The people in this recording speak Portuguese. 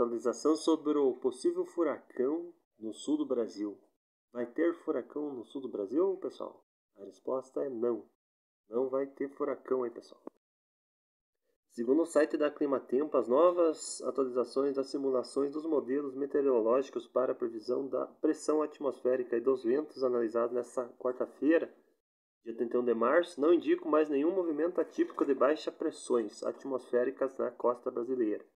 Atualização sobre o possível furacão no sul do Brasil. Vai ter furacão no sul do Brasil, pessoal? A resposta é não. Não vai ter furacão aí, pessoal. Segundo o site da Climatempo, as novas atualizações das simulações dos modelos meteorológicos para a previsão da pressão atmosférica e dos ventos analisados nesta quarta-feira, dia 31 de março, não indicam mais nenhum movimento atípico de baixas pressões atmosféricas na costa brasileira.